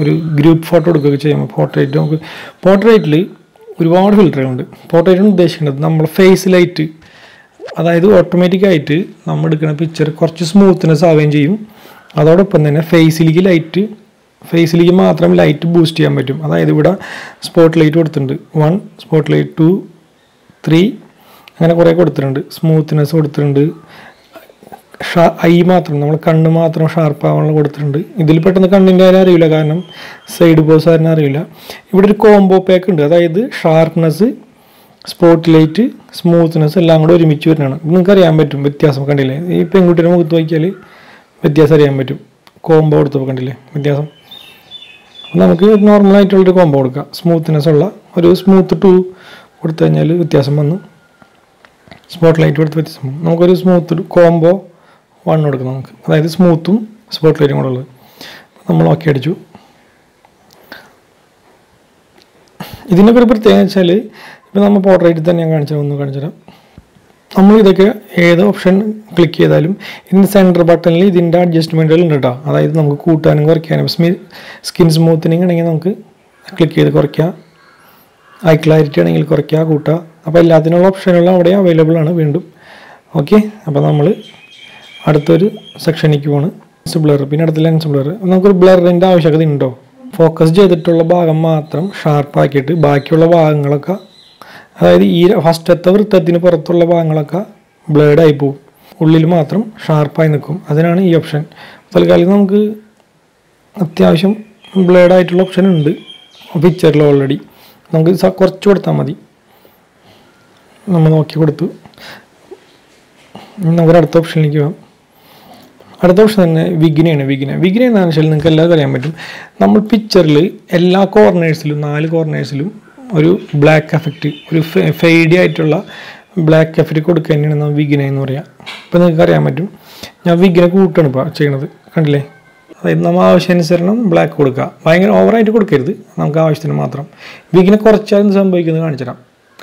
ഒരു ഗ്രൂപ്പ് ഫോട്ടോ എടുക്കുകയൊക്കെ ചെയ്യുമ്പോൾ പോർട്രേറ്റ് നമുക്ക് പോർട്രേറ്റിൽ ഒരുപാട് ഫിൽറ്ററുകളുണ്ട് പോർട്രേറ്റാണ് ഉദ്ദേശിക്കുന്നത് നമ്മൾ ഫേസ് ലൈറ്റ് അതായത് ഓട്ടോമാറ്റിക്കായിട്ട് നമ്മൾ എടുക്കുന്ന പിക്ചർ കുറച്ച് സ്മൂത്ത്നെസ് ആവുകയും ചെയ്യും. അതോടൊപ്പം തന്നെ ഫേസിലേക്ക് ലൈറ്റ് ഫേസിലേക്ക് മാത്രം ലൈറ്റ് ബൂസ്റ്റ് ചെയ്യാൻ പറ്റും. അതായത് ഇവിടെ സ്പോട്ട് ലൈറ്റ് കൊടുത്തിട്ടുണ്ട്. One spot light two three അങ്ങനെ കുറേ കൊടുത്തിട്ടുണ്ട്. സ്മൂത്ത്നെസ് കൊടുത്തിട്ടുണ്ട്. ഷാ ഐ മാത്രം നമ്മൾ കണ്ണ് മാത്രം ഷാർപ്പ് ആവാനുള്ള കൊടുത്തിട്ടുണ്ട്. ഇതിൽ പെട്ടെന്ന് കണ്ണിന്റെ കാര്യം അറിയില്ല കാരണം സൈഡ് ബോസ് കാരണം അറിയില്ല. ഇവിടെ ഒരു കോംബോ പാക്ക് ഉണ്ട്. അതായത് ഷാർപ്നെസ് സ്പോട്ട് ലൈറ്റ് സ്മൂത്ത്നെസ് എല്ലാം കൂടെ ഒരുമിച്ച് വരുന്നതാണ്. ഇത് നിങ്ങൾക്ക് അറിയാൻ പറ്റും വ്യത്യാസം കണ്ടില്ലേ? ഈ പെൺകുട്ടിയുടെ മുഖത്ത് നോക്കിയാൽ വ്യത്യാസം അറിയാൻ പറ്റും. കോംബോ എടുത്ത് കണ്ടില്ലേ? വ്യത്യാസം. നമുക്ക് നോർമലായിട്ടുള്ളൊരു കോംബോ കൊടുക്കാം. സ്മൂത്ത്നെസ് ഉള്ള ഒരു സ്മൂത്ത് ടു കൊടുത്തു കഴിഞ്ഞാൽ വ്യത്യാസം വന്നു. സ്പോട്ട് ലൈറ്റ് കൊടുത്ത് വ്യത്യാസം വന്നു. നമുക്കൊരു സ്മൂത്ത് കോംബോ വൺ കൊടുക്കാം നമുക്ക്. അതായത് സ്മൂത്തും സ്പോട്ട് ലൈറ്റും കൂടെ ഉള്ളത്. നമ്മൾ ഓക്കെ അടിച്ചു. ഇതിനൊക്കെ ഒരു പ്രത്യേകത വെച്ചാൽ ഇപ്പോൾ നമ്മൾ പോർട്രേറ്റിൽ തന്നെ ഞാൻ കാണിച്ചാൽ ഒന്ന് നമ്മൾ ഇതൊക്കെ ഏത് ഓപ്ഷൻ ക്ലിക്ക് ചെയ്താലും ഇതിന്റെ സെന്റർ ബട്ടണിൽ ഇതിന്റെ അഡ്ജസ്റ്റ്മെന്റുകൾ ഉണ്ട് കേട്ടോ അതായത് നമുക്ക് കൂട്ടാനും കുറയ്ക്കാനും. സ്മി സ്കിൻ സ്മൂത്തനിങ് ആണെങ്കിൽ നമുക്ക് ക്ലിക്ക് ചെയ്ത് കുറയ്ക്കാം. ഐ ക്ലാരിറ്റി ആണെങ്കിൽ കുറയ്ക്കുക കൂട്ടുക അപ്പോൾ എല്ലാത്തിനുള്ള ഓപ്ഷനുകളും അവിടെ അവൈലബിൾ ആണ് വീണ്ടും. ഓക്കെ അപ്പോൾ നമ്മൾ അടുത്തൊരു സെക്ഷനിലേക്ക് ലെൻസ് ബ്ലർ പിന്നെ അടുത്ത ലെൻസ് ബ്ലർ നമുക്കൊരു ബ്ലറിന്റെ ആവശ്യകത ഉണ്ടോ? ഫോക്കസ് ചെയ്തിട്ടുള്ള ഭാഗം മാത്രം ഷാർപ്പാക്കിയിട്ട് ബാക്കിയുള്ള ഭാഗങ്ങളൊക്കെ അതായത് ഈ ഫസ്റ്റത്തെ വൃത്തത്തിന് പുറത്തുള്ള ഭാഗങ്ങളൊക്കെ ബ്ലേഡായി പോകും. ഉള്ളിൽ മാത്രം ഷാർപ്പായി നിൽക്കും. അതിനാണ് ഈ ഓപ്ഷൻ തൽക്കാലം നമുക്ക് അത്യാവശ്യം ബ്ലേഡായിട്ടുള്ള ഓപ്ഷൻ ഉണ്ട്. പിക്ചറിൽ ഓൾറെഡി നമുക്ക് കുറച്ച് കൊടുത്താൽ മതി. നമ്മൾ നോക്കി കൊടുത്തു. നമുക്ക് അടുത്ത ഓപ്ഷനിലേക്ക് പോകാം. അടുത്ത ഓപ്ഷൻ തന്നെ വിഗ്നയാണ് വിഗ്ന വിഗ്ന എന്നാണെന്ന് വെച്ചാൽ നിങ്ങൾക്ക് എല്ലാവർക്കും അറിയാൻ പറ്റും. നമ്മൾ പിക്ചറിൽ എല്ലാ കോർണേഴ്സിലും നാല് കോർണേഴ്സിലും ഒരു ബ്ലാക്ക് എഫക്റ്റ് ഒരു ഫെയ്ഡി ആയിട്ടുള്ള ബ്ലാക്ക് എഫക്റ്റ് കൊടുക്കുക തന്നെയാണ് നമ്മൾ വിഗ്ന എന്ന് പറയാം. ഇപ്പം നിങ്ങൾക്ക് അറിയാൻ പറ്റും. ഞാൻ വിഗ്നെ കൂട്ടാണ് ഇപ്പോൾ ചെയ്യണത്. കണ്ടില്ലേ? അതായത് നമ്മൾ ആവശ്യാനുസരണം ബ്ലാക്ക് കൊടുക്കുക. ഭയങ്കര ഓവറായിട്ട് കൊടുക്കരുത്. നമുക്ക് ആവശ്യത്തിന് മാത്രം. വിഗ്നെ കുറച്ചാലും സംഭവിക്കുന്നത് കാണിച്ചു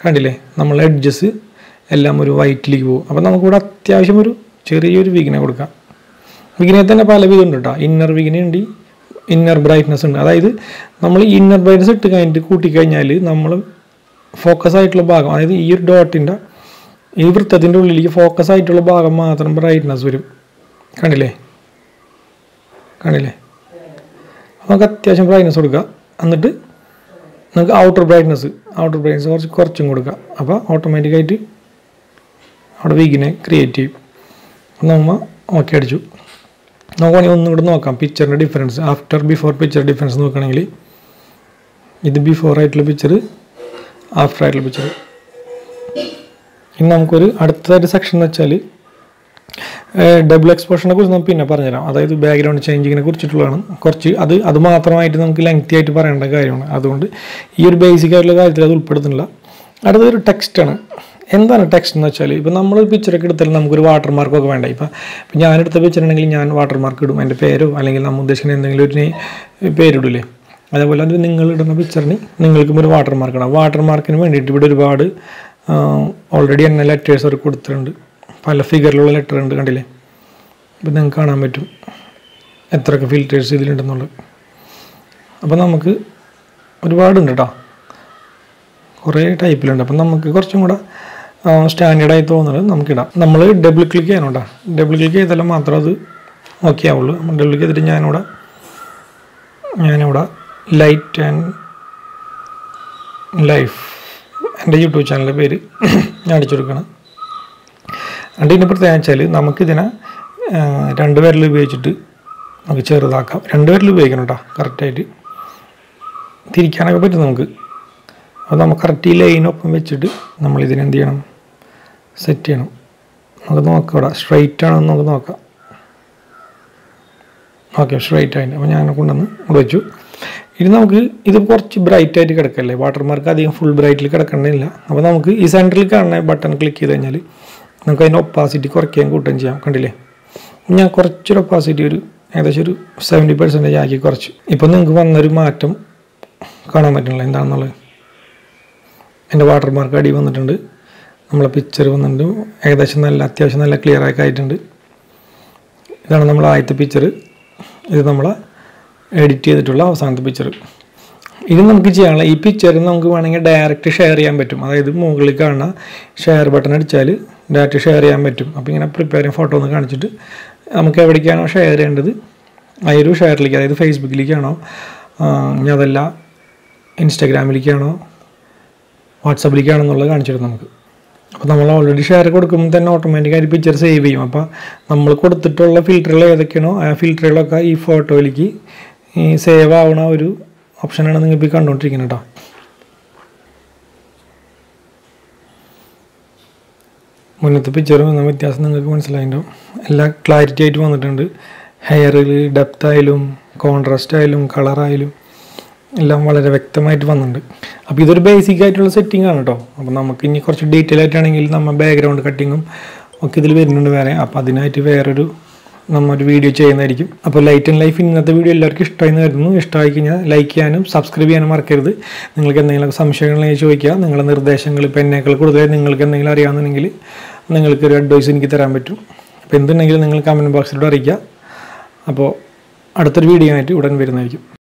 കണ്ടില്ലേ? നമ്മൾ എഡ്ജസ് എല്ലാം ഒരു വൈറ്റിലേക്ക് പോകും. അപ്പോൾ നമുക്കിവിടെ അത്യാവശ്യം ഒരു ചെറിയൊരു വിഗ്നെ കൊടുക്കാം. വിഗിനെ തന്നെ പല വിധം ഉണ്ട് കേട്ടോ ഇന്നർ വിഗ്ന ഉണ്ട് ഇന്നർ ബ്രൈറ്റ്നസ് ഉണ്ട്. അതായത് നമ്മൾ ഈ ഇന്നർ ബ്രൈറ്റ്നസ് ഇട്ട് കഴിഞ്ഞിട്ട് കൂട്ടിക്കഴിഞ്ഞാൽ നമ്മൾ ഫോക്കസ് ആയിട്ടുള്ള ഭാഗം അതായത് ഈ ഒരു ഡോട്ടിന്റെ ഈ വൃത്തത്തിന്റെ ഉള്ളിലേക്ക് ഫോക്കസ് ആയിട്ടുള്ള ഭാഗം മാത്രം ബ്രൈറ്റ്നസ് വരും. കണ്ടില്ലേ? കണ്ടില്ലേ? നമുക്ക് അത്യാവശ്യം ബ്രൈറ്റ്നസ് കൊടുക്കുക എന്നിട്ട് നമുക്ക് ഔട്ടർ ബ്രൈറ്റ്നസ് ഔട്ടർ ബ്രൈറ്റ്നസ് കുറച്ച് കുറച്ചും കൊടുക്കുക അപ്പോൾ ഓട്ടോമാറ്റിക്കായിട്ട് അവിടെ വീക്കിനെ ക്രിയേറ്റ് ചെയ്യും. നമ്മൾ ഓക്കെ അടിച്ചു. നോക്കുകയാണെങ്കിൽ ഒന്നും കൂടെ നോക്കാം. പിക്ചറിന്റെ difference after before picture difference നോക്കുകയാണെങ്കിൽ ഇത് ബിഫോർ ആയിട്ടുള്ള പിക്ചർ ആഫ്റ്റർ ആയിട്ടുള്ള പിക്ചർ ഇനി നമുക്കൊരു അടുത്തതായിട്ട് സെക്ഷൻ എന്ന് വെച്ചാൽ ഡബിൾ എക്സ്പോഷനെ കുറിച്ച് നമുക്ക് പിന്നെ പറഞ്ഞുതരാം. അതായത് ബാക്ക്ഗ്രൗണ്ട് ചേഞ്ചിങ്ങിനെ കുറിച്ചിട്ടുള്ളതാണ്. കുറച്ച് അത് അത് മാത്രമായിട്ട് നമുക്ക് ലെങ്തി ആയിട്ട് പറയേണ്ട കാര്യമാണ്. അതുകൊണ്ട് ഈ ഒരു ബേസിക് ആയിട്ടുള്ള കാര്യത്തിൽ അത് ഉൾപ്പെടുത്തുന്നില്ല അടുത്തൊരു ടെക്സ്റ്റാണ് എന്താണ് ടെക്സ്റ്റ് എന്ന് വെച്ചാൽ ഇപ്പോൾ നമ്മൾ പിക്ചറൊക്കെ എടുത്താലും നമുക്കൊരു വാട്ടർ മാർക്കൊക്കെ വേണ്ട. ഇപ്പം ഇപ്പം ഞാനെടുത്ത പിക്ചർ ഞാൻ വാട്ടർ മാർക്ക് ഇടും എന്റെ പേരോ അല്ലെങ്കിൽ നമ്മൾ ഉദ്ദേശിക്കുന്ന എന്തെങ്കിലും ഒരു പേരിടൂലേ. അതേപോലെ അത് നിങ്ങൾ ഇടുന്ന പിക്ചറിന് നിങ്ങൾക്കും ഒരു വാട്ടർ മാർക്ക് ഇടാം. വാട്ടർ മാർക്കിന് വേണ്ടിയിട്ട് ഇവിടെ ഒരുപാട് ഓൾറെഡി എന്നെ ലെറ്റേഴ്സ് അവർ കൊടുത്തിട്ടുണ്ട്. പല ഫിഗറിലുള്ള ലെറ്റർ ഉണ്ട് കണ്ടില്ലേ? ഇപ്പം നിങ്ങൾക്ക് കാണാൻ പറ്റും എത്രയൊക്കെ ഫിൽറ്റേഴ്സ് ഇതിലുണ്ടെന്നുള്ളത്. അപ്പോൾ നമുക്ക് ഒരുപാടുണ്ട് കേട്ടോ കുറേ ടൈപ്പിലുണ്ട് അപ്പം നമുക്ക് കുറച്ചും കൂടെ സ്റ്റാൻഡേർഡായി തോന്നുന്നത് നമുക്കിടാം. നമ്മൾ ഡബിൾ ക്ലിക്ക് ചെയ്യാനോട്ടാ ഡബിൾ ക്ലിക്ക് ചെയ്താലും മാത്രം അത് ഓക്കെ ആവുള്ളൂ. ഡബിൾ ക്ലിക്ക് ചെയ്തിട്ട് ഞാനിവിടെ ഞാനിവിടെ ലൈറ്റ് ആൻഡ് ലൈഫ് എന്റെ യൂട്യൂബ് ചാനലിന്റെ പേര് ഞാൻ അടിച്ചു കൊടുക്കണം. എന്നിട്ട് ഇതിന്റെ പ്രത്യേകത വെച്ചാൽ നമുക്കിതിനെ രണ്ട് പേരിൽ ഉപയോഗിച്ചിട്ട് നമുക്ക് ചെറുതാക്കാം. രണ്ട് പേരിൽ ഉപയോഗിക്കണം കേട്ടോ കറക്റ്റായിട്ട് തിരിക്കാനൊക്കെ പറ്റും നമുക്ക്. അപ്പോൾ നമുക്ക് കറക്റ്റ് ഈ ലൈനൊപ്പം വെച്ചിട്ട് നമ്മളിതിനെന്ത് ചെയ്യണം? സെറ്റ് ചെയ്യണം. നമുക്ക് നോക്കാം ഇവിടെ. സ്ട്രൈറ്റ് ആണെന്ന് നമുക്ക് നോക്കാം. ഓക്കെ സ്ട്രൈറ്റ് ആയിട്ട്. അപ്പോൾ ഞാൻ കൊണ്ടുവന്ന് ഇവിടെ വെച്ചു. ഇനി നമുക്ക് ഇത് കുറച്ച് ബ്രൈറ്റ് ആയിട്ട് കിടക്കല്ലേ? വാട്ടർമാർക്ക് അധികം ഫുൾ ബ്രൈറ്റിൽ കിടക്കണമെന്നില്ല അപ്പോൾ നമുക്ക് ഈ സെന്ററിൽ കാണുന്ന ബട്ടൺ ക്ലിക്ക് ചെയ്ത് കഴിഞ്ഞാൽ നമുക്ക് അതിന്റെ ഒപ്പാസിറ്റി കുറയ്ക്കുകയും കൂട്ടുകയും ചെയ്യാം. കണ്ടില്ലേ? ഞാൻ കുറച്ചൊരു ഒപ്പാസിറ്റി ഒരു ഏകദേശം ഒരു സെവന്റി പെർസെന്റേജ് ആക്കി കുറച്ച്. ഇപ്പം നിങ്ങൾക്ക് വന്നൊരു മാറ്റം കാണാൻ പറ്റണില്ല എന്താണെന്നുള്ളത്? എന്റെ വാട്ടർമാർക്ക് അടി വന്നിട്ടുണ്ട്. നമ്മളെ പിക്ചർ വന്നിട്ടുണ്ട്. ഏകദേശം നല്ല അത്യാവശ്യം നല്ല ക്ലിയർ ആക്കി ആയിട്ടുണ്ട്. ഇതാണ് നമ്മൾ ആദ്യത്തെ പിക്ചർ ഇത് നമ്മൾ എഡിറ്റ് ചെയ്തിട്ടുള്ള അവസാനത്തെ പിക്ചർ ഇത് നമുക്ക് ചെയ്യാനുള്ള ഈ പിക്ചർ നമുക്ക് വേണമെങ്കിൽ ഡയറക്റ്റ് ഷെയർ ചെയ്യാൻ പറ്റും. അതായത് മുകളിൽ കാണുന്ന ഷെയർ ബട്ടൺ അടിച്ചാൽ ഡയറക്റ്റ് ഷെയർ ചെയ്യാൻ പറ്റും. അപ്പോൾ ഇങ്ങനെ പ്രിപ്പയർ ചെയ്യാൻ ഫോട്ടോ ഒന്ന് കാണിച്ചിട്ട് നമുക്ക് എവിടേക്കാണോ ഷെയർ ചെയ്യേണ്ടത്? ആ ഒരു ഷെയറിലേക്ക് അതായത് ഫേസ്ബുക്കിലേക്കാണോ ഇനി അതല്ല ഇൻസ്റ്റാഗ്രാമിലേക്കാണോ വാട്സപ്പിലേക്കാണോ എന്നുള്ളത് കാണിച്ചിട്ട് നമുക്ക്. അപ്പോൾ നമ്മൾ ഓൾറെഡി ഷെയർ കൊടുക്കുമ്പോൾ തന്നെ ഓട്ടോമാറ്റിക്കായിട്ട് പിക്ചർ സേവ് ചെയ്യും. അപ്പോൾ നമ്മൾ കൊടുത്തിട്ടുള്ള ഫിൽറ്ററുകൾ ഏതൊക്കെയാണോ ആ ഫിൽറ്ററുകളൊക്കെ ഈ ഫോട്ടോയിലേക്ക് സേവ് ആവുന്ന ഒരു ഓപ്ഷനാണ് നിങ്ങൾ ഇപ്പോൾ കണ്ടുകൊണ്ടിരിക്കുന്നത് കേട്ടോ മുന്നത്തെ പിക്ചറും എന്ന വ്യത്യാസം നിങ്ങൾക്ക് മനസ്സിലായിട്ടും എല്ലാം ക്ലാരിറ്റി ആയിട്ട് വന്നിട്ടുണ്ട്. ഹെയറിൽ ഡെപ്ത് ആയാലും കോൺട്രാസ്റ്റ് ആയാലും കളറായാലും എല്ലാം വളരെ വ്യക്തമായിട്ട് വന്നിട്ടുണ്ട്. അപ്പോൾ ഇതൊരു ബേസിക് ആയിട്ടുള്ള സെറ്റിംഗ് ആണ് കേട്ടോ അപ്പോൾ നമുക്ക് ഇനി കുറച്ച് ഡീറ്റെയിൽ ആയിട്ടാണെങ്കിൽ നമ്മൾ ബാക്ക്ഗ്രൗണ്ട് കട്ടിങ്ങും ഒക്കെ ഇതിൽ വരുന്നുണ്ട് വേറെ. അപ്പോൾ അതിനായിട്ട് വേറൊരു നമ്മൊരു വീഡിയോ ചെയ്യുന്നതായിരിക്കും. അപ്പോൾ ലൈറ്റ് ആൻഡ് ലൈഫ് ഇന്നത്തെ വീഡിയോ എല്ലാവർക്കും ഇഷ്ടമായി എന്ന് കരുതുന്നു. ഇഷ്ടമായി കഴിഞ്ഞാൽ ലൈക്ക് ചെയ്യാനും സബ്സ്ക്രൈബ് ചെയ്യാനും മറക്കരുത്. നിങ്ങൾക്ക് എന്തെങ്കിലും സംശയങ്ങളെ ചോദിക്കുക. നിങ്ങളുടെ നിർദ്ദേശങ്ങൾ ഇപ്പോൾ എന്നേക്കാൾ കൂടുതൽ നിങ്ങൾക്ക് എന്തെങ്കിലും അറിയാമെന്നുണ്ടെങ്കിൽ നിങ്ങൾക്ക് ഒരു അഡ്വൈസ് എനിക്ക് തരാൻ പറ്റും. അപ്പോൾ എന്തുണ്ടെങ്കിലും നിങ്ങൾ കമന്റ് ബോക്സിലൂടെ അറിയിക്കുക. അപ്പോൾ അടുത്തൊരു വീഡിയോ ആയിട്ട് ഉടൻ വരുന്നതായിരിക്കും.